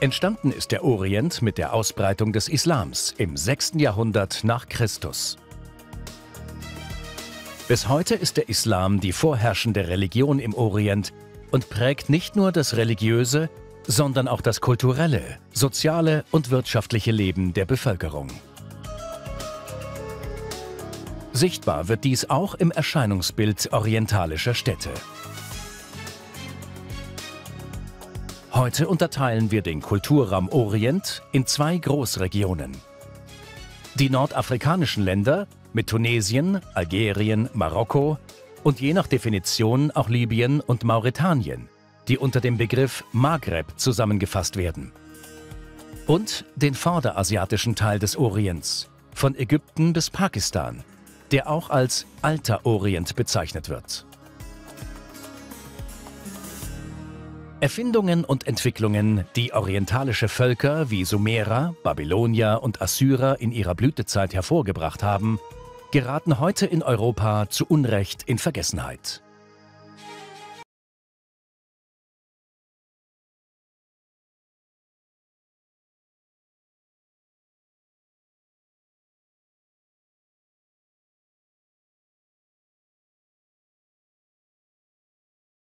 Entstanden ist der Orient mit der Ausbreitung des Islams im 6. Jahrhundert nach Christus. Bis heute ist der Islam die vorherrschende Religion im Orient und prägt nicht nur das religiöse, sondern auch das kulturelle, soziale und wirtschaftliche Leben der Bevölkerung. Sichtbar wird dies auch im Erscheinungsbild orientalischer Städte. Heute unterteilen wir den Kulturraum Orient in zwei Großregionen. Die nordafrikanischen Länder mit Tunesien, Algerien, Marokko und je nach Definition auch Libyen und Mauretanien, die unter dem Begriff Maghreb zusammengefasst werden. Und den vorderasiatischen Teil des Orients, von Ägypten bis Pakistan, der auch als Alter Orient bezeichnet wird. Erfindungen und Entwicklungen, die orientalische Völker wie Sumerer, Babylonier und Assyrer in ihrer Blütezeit hervorgebracht haben, geraten heute in Europa zu Unrecht in Vergessenheit.